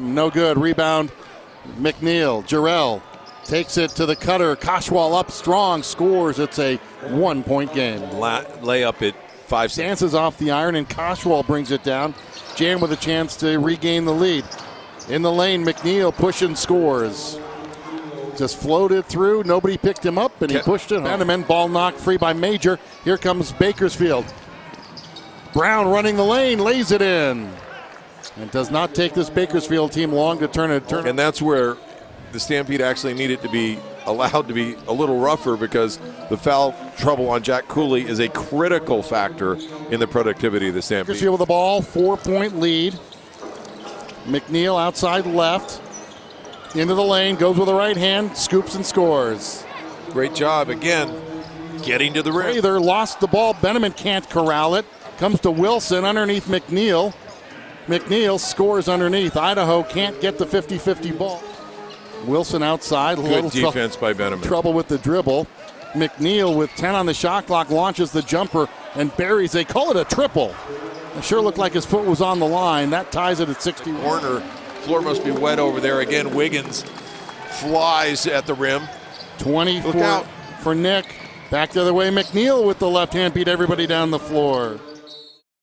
No good. Rebound. McNeal. Jerel takes it to the cutter. Koshwal up strong. Scores. It's a one point game. La- layup at five. Dances off the iron, and Koshwal brings it down. Jam with a chance to regain the lead. In the lane, McNeal pushing scores. Just floated through. Nobody picked him up, and he pushed it. Bannerman ball knocked free by Major. Here comes Bakersfield. Brown running the lane, lays it in. It does not take this Bakersfield team long to turn it. Turn And that's where the Stampede actually needed to be allowed to be a little rougher because the foul trouble on Jack Cooley is a critical factor in the productivity of the Stampede. Bakersfield with the ball, four point lead. McNeal outside left. Into the lane, goes with the right hand, scoops and scores. Great job again, getting to the rim. Prather lost the ball. Beneman can't corral it. Comes to Wilson underneath McNeal. McNeal scores underneath. Idaho can't get the 50 50 ball. Wilson outside. Good defense by Benjamin. trouble with the dribble. McNeal with 10 on the shot clock launches the jumper and buries. They call it a triple. It sure looked like his foot was on the line. That ties it at 60. Warner, floor must be wet over there again. Wiggins flies at the rim. 20 Look out. for Nick. Back the other way. McNeal with the left hand beat everybody down the floor.